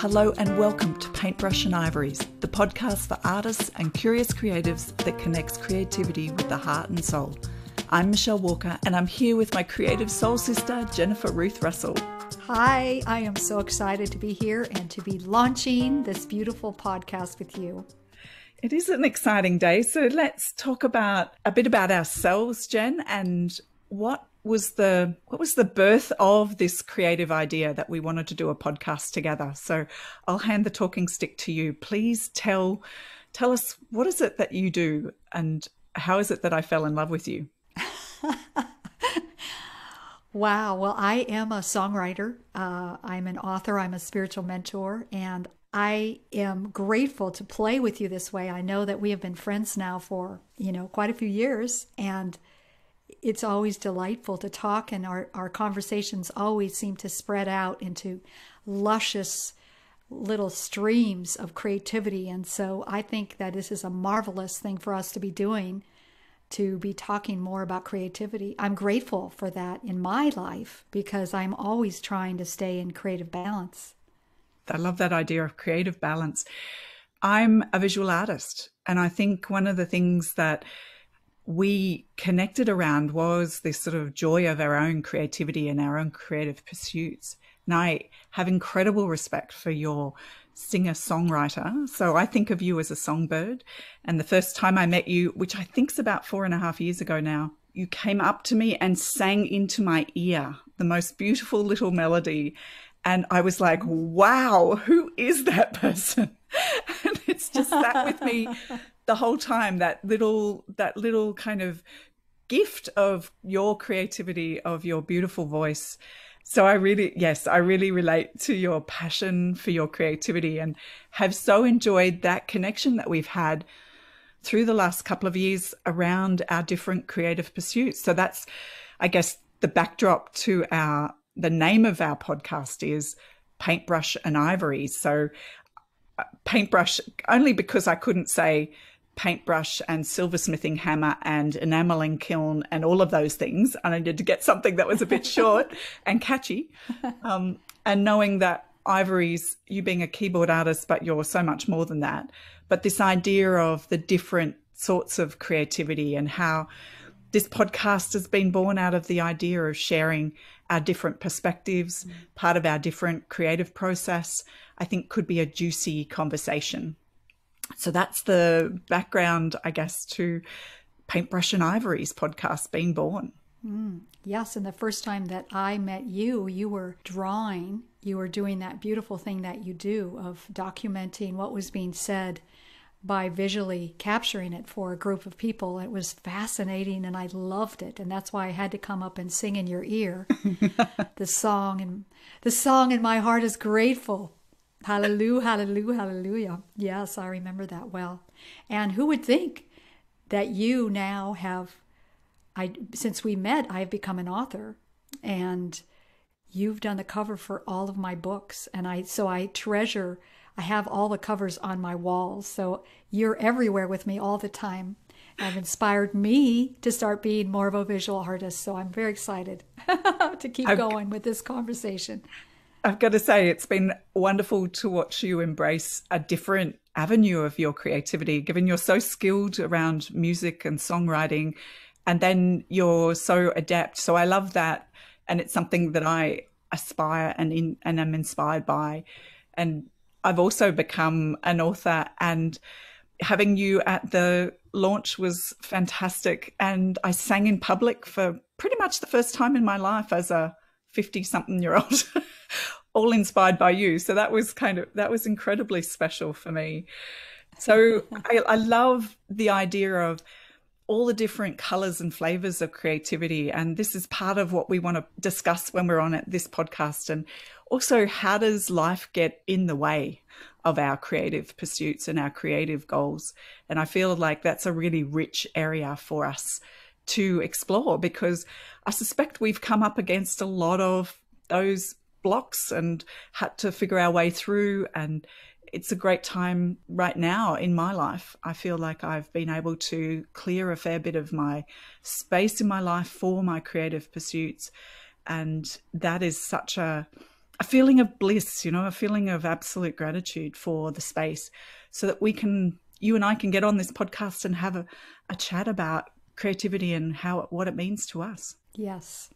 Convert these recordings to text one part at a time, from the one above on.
Hello and welcome to Paintbrush and Ivories, the podcast for artists and curious creatives that connects creativity with the heart and soul. I'm Michelle Walker and I'm here with my creative soul sister, Jennifer Ruth Russell. Hi, I am so excited to be here and to be launching this beautiful podcast with you. It is an exciting day. So let's talk about a bit about ourselves, Jen, and what was the what was the birth of this creative idea that we wanted to do a podcast together. So I'll hand the talking stick to you. Please tell tell us what is it that you do and how is it that I fell in love with you? wow. Well, I am a songwriter. Uh, I'm an author. I'm a spiritual mentor, and I am grateful to play with you this way. I know that we have been friends now for you know quite a few years, and it's always delightful to talk, and our, our conversations always seem to spread out into luscious little streams of creativity. And so I think that this is a marvelous thing for us to be doing, to be talking more about creativity. I'm grateful for that in my life because I'm always trying to stay in creative balance. I love that idea of creative balance. I'm a visual artist, and I think one of the things that we connected around was this sort of joy of our own creativity and our own creative pursuits. And I have incredible respect for your singer songwriter. So I think of you as a songbird. And the first time I met you, which I think's about four and a half years ago now, you came up to me and sang into my ear the most beautiful little melody. And I was like, wow, who is that person? and it's just sat with me the whole time that little that little kind of gift of your creativity of your beautiful voice. So i really yes i really relate to your passion for your creativity and have so enjoyed that connection that we've had through the last couple of years around our different creative pursuits. So that's i guess the backdrop to our the name of our podcast is paintbrush and ivory. So uh, paintbrush only because i couldn't say paintbrush and silversmithing hammer and enameling kiln and all of those things. And I needed to get something that was a bit short and catchy. Um, and knowing that Ivory's, you being a keyboard artist, but you're so much more than that. But this idea of the different sorts of creativity and how this podcast has been born out of the idea of sharing our different perspectives, mm. part of our different creative process, I think could be a juicy conversation so that's the background, I guess, to Paintbrush and Ivory's podcast being born. Mm, yes, and the first time that I met you, you were drawing. You were doing that beautiful thing that you do of documenting what was being said by visually capturing it for a group of people. It was fascinating and I loved it. And that's why I had to come up and sing in your ear the song and the song in my heart is grateful Hallelujah, hallelujah, hallelujah. Yes, I remember that well. And who would think that you now have I since we met, I've become an author and you've done the cover for all of my books and I so I treasure I have all the covers on my walls. So you're everywhere with me all the time. Have inspired me to start being more of a visual artist. So I'm very excited to keep I've, going with this conversation. I've got to say, it's been wonderful to watch you embrace a different avenue of your creativity, given you're so skilled around music and songwriting, and then you're so adept. So I love that. And it's something that I aspire and, in, and am inspired by. And I've also become an author, and having you at the launch was fantastic. And I sang in public for pretty much the first time in my life as a 50 something year old. all inspired by you. So that was kind of that was incredibly special for me. So I, I love the idea of all the different colors and flavors of creativity. And this is part of what we want to discuss when we're on it, this podcast. And also, how does life get in the way of our creative pursuits and our creative goals? And I feel like that's a really rich area for us to explore because I suspect we've come up against a lot of those blocks and had to figure our way through. And it's a great time right now in my life. I feel like I've been able to clear a fair bit of my space in my life for my creative pursuits. And that is such a a feeling of bliss, you know, a feeling of absolute gratitude for the space so that we can, you and I can get on this podcast and have a, a chat about creativity and how what it means to us. Yes.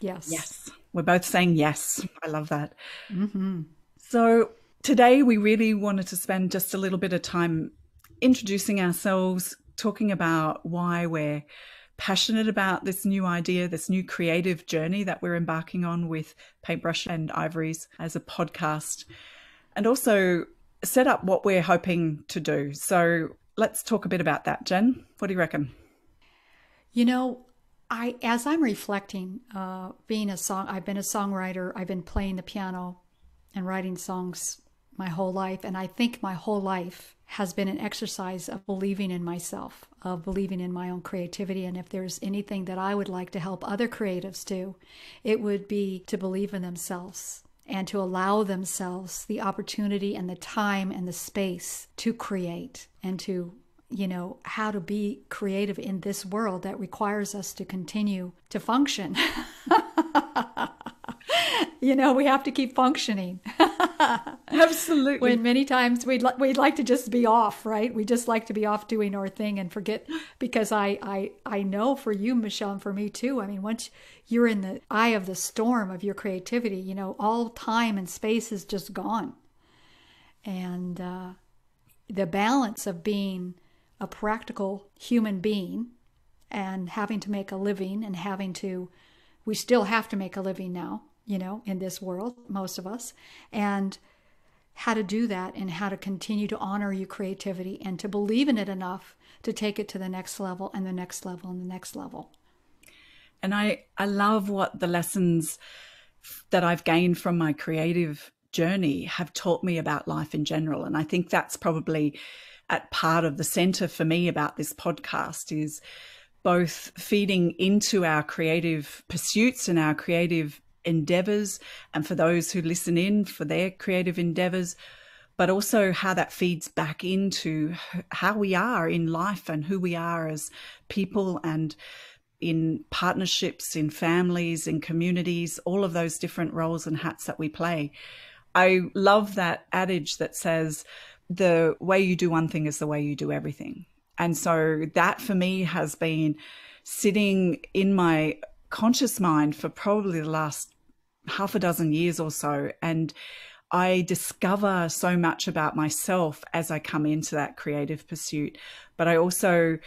Yes. Yes. We're both saying yes. I love that. Mm-hmm. So today we really wanted to spend just a little bit of time introducing ourselves, talking about why we're passionate about this new idea, this new creative journey that we're embarking on with Paintbrush and Ivories as a podcast, and also set up what we're hoping to do. So let's talk a bit about that, Jen. What do you reckon? You know, I as I'm reflecting, uh, being a song, I've been a songwriter. I've been playing the piano and writing songs my whole life, and I think my whole life has been an exercise of believing in myself, of believing in my own creativity. And if there's anything that I would like to help other creatives do, it would be to believe in themselves and to allow themselves the opportunity and the time and the space to create and to you know, how to be creative in this world that requires us to continue to function. you know, we have to keep functioning. Absolutely. When many times we'd li- we'd like to just be off, right? We just like to be off doing our thing and forget. Because I I I know for you, Michelle, and for me too. I mean, once you're in the eye of the storm of your creativity, you know, all time and space is just gone, and uh, the balance of being a practical human being and having to make a living and having to we still have to make a living now you know in this world most of us and how to do that and how to continue to honor your creativity and to believe in it enough to take it to the next level and the next level and the next level. And i i love what the lessons that i've gained from my creative journey have taught me about life in general and i think that's probably at part of the center for me about this podcast is both feeding into our creative pursuits and our creative endeavors, and for those who listen in for their creative endeavors, but also how that feeds back into how we are in life and who we are as people and in partnerships, in families, in communities, all of those different roles and hats that we play. I love that adage that says, the way you do one thing is the way you do everything. And so that for me has been sitting in my conscious mind for probably the last half a dozen years or so. And I discover so much about myself as I come into that creative pursuit. But I also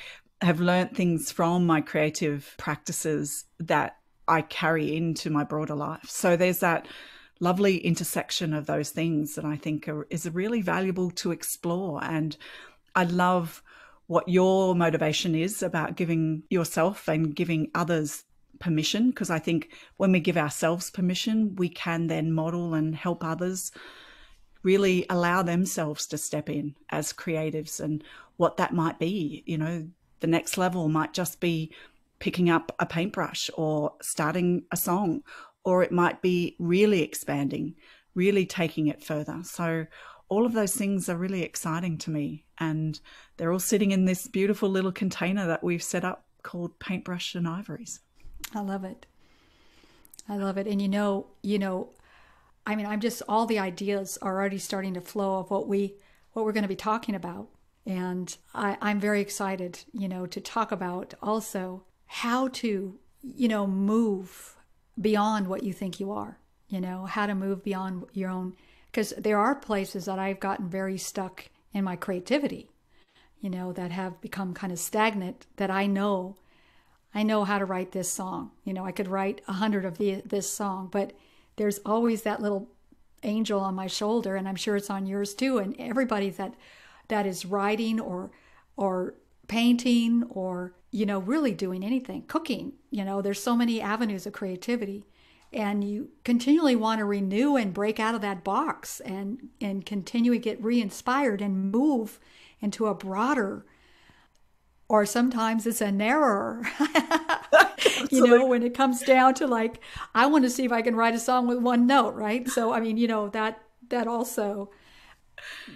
have learned things from my creative practices that I carry into my broader life. So there's that lovely intersection of those things that I think are, is really valuable to explore. And I love what your motivation is about giving yourself and giving others permission, because I think when we give ourselves permission, we can then model and help others really allow themselves to step in as creatives and what that might be. You know, the next level might just be picking up a paintbrush or starting a song or it might be really expanding, really taking it further. So, all of those things are really exciting to me. And they're all sitting in this beautiful little container that we've set up called Paintbrush and Ivories. I love it. I love it. And you know, you know, I mean, I'm just all the ideas are already starting to flow of what we what we're going to be talking about. And I, I'm very excited, you know, to talk about also how to, you know, move beyond what you think you are, you know, how to move beyond your own. Because there are places that I've gotten very stuck in my creativity, you know, that have become kind of stagnant that I know. I know how to write this song. You know, I could write a hundred of the, this song, but there's always that little angel on my shoulder, and I'm sure it's on yours too. And everybody that that is writing or or painting or you know really doing anything. Cooking you know there's so many avenues of creativity. And you continually want to renew and break out of that box and and continue to get re-inspired and move into a broader or sometimes it's a narrower you know when it comes down to like i want to see if i can write a song with one note right? So i mean you know that that also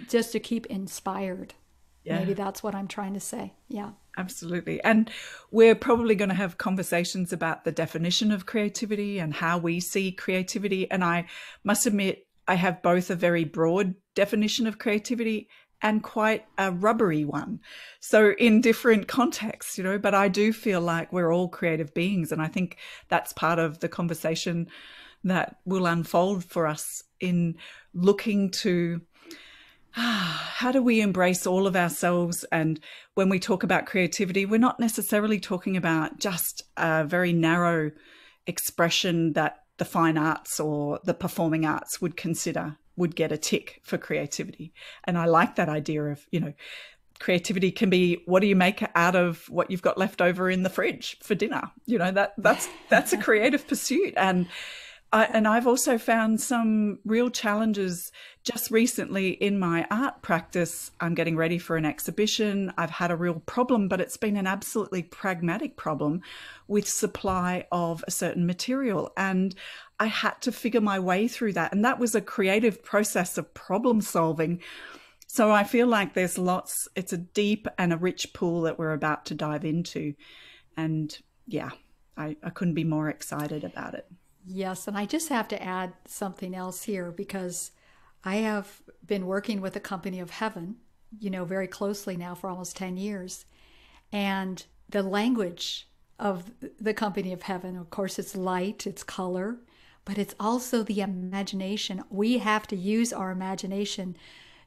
just to keep inspired. Yeah. maybe that's what i'm trying to say. Yeah Absolutely. And we're probably going to have conversations about the definition of creativity and how we see creativity. And I must admit, I have both a very broad definition of creativity and quite a rubbery one. So, in different contexts, you know, but I do feel like we're all creative beings. And I think that's part of the conversation that will unfold for us in looking to how do we embrace all of ourselves? And when we talk about creativity, we're not necessarily talking about just a very narrow expression that the fine arts or the performing arts would consider would get a tick for creativity. And I like that idea of, you know, creativity can be what do you make out of what you've got left over in the fridge for dinner? You know, that that's that's a creative pursuit. And I, and I've also found some real challenges just recently in my art practice. I'm getting ready for an exhibition. I've had a real problem, but it's been an absolutely pragmatic problem with supply of a certain material. And I had to figure my way through that. And that was a creative process of problem solving. So I feel like there's lots, it's a deep and a rich pool that we're about to dive into. And yeah, I, I couldn't be more excited about it. Yes, and I just have to add something else here because I have been working with the Company of Heaven, you know, very closely now for almost 10 years. And the language of the Company of Heaven, of course, it's light, it's color, but it's also the imagination. We have to use our imagination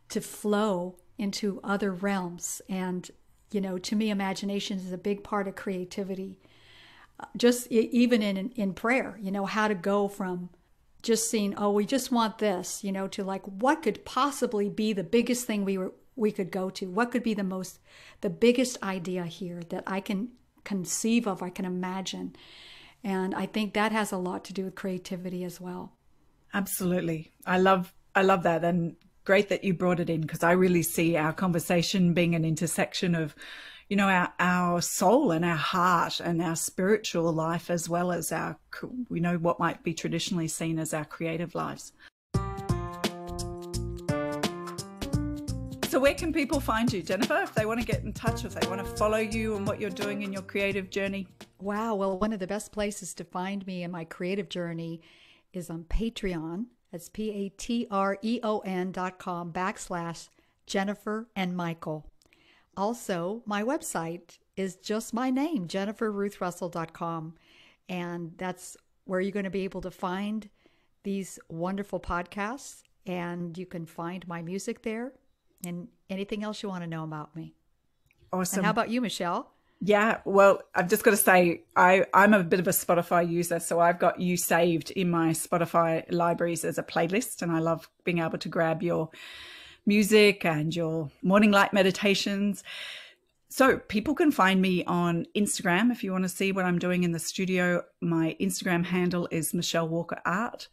to flow into other realms. And, you know, to me, imagination is a big part of creativity just even in in prayer you know how to go from just seeing oh we just want this you know to like what could possibly be the biggest thing we were we could go to? What could be the most the biggest idea here that i can conceive of i can imagine? And i think that has a lot to do with creativity as well. Absolutely. I love i love that. And great that you brought it in because i really see our conversation being an intersection of you know, our, our soul and our heart and our spiritual life, as well as our, we know, what might be traditionally seen as our creative lives. So, where can people find you, Jennifer, if they want to get in touch, if they want to follow you and what you're doing in your creative journey? Wow. Well, one of the best places to find me in my creative journey is on Patreon. That's P A T R E O N dot com backslash Jennifer and Michael. Also, my website is just my name, jenniferruthrussell.com. And that's where you're going to be able to find these wonderful podcasts. And you can find my music there and anything else you want to know about me. Awesome. And how about you, Michelle? Yeah, well, I've just got to say, I, I'm a bit of a Spotify user, so I've got you saved in my Spotify libraries as a playlist, and I love being able to grab your music and your morning light meditations. So people can find me on Instagram if you want to see what I'm doing in the studio. My Instagram handle is Michelle Walker Art.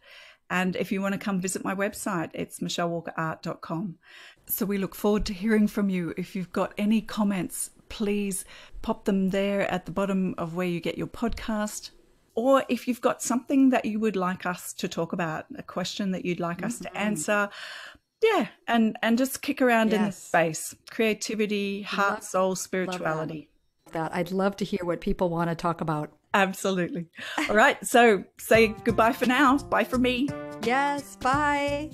And if you want to come visit my website, it's michellewalkerart.com. So we look forward to hearing from you. If you've got any comments, please pop them there at the bottom of where you get your podcast. Or if you've got something that you would like us to talk about, a question that you'd like mm-hmm. us to mm-hmm. answer, yeah and and just kick around yes. in space. Creativity heart love, soul spirituality love that. that. I'd love to hear what people want to talk about. Absolutely. All right so say goodbye for now. Bye for me. Yes bye